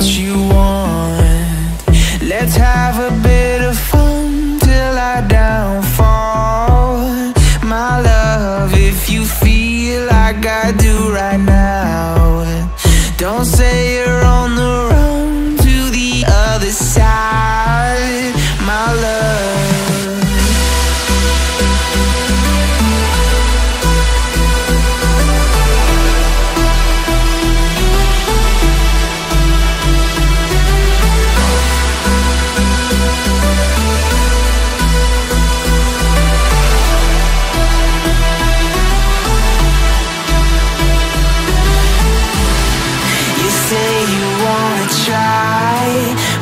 what you want. Let's have a bit of fun till I downfall. My love, if you feel like I do right now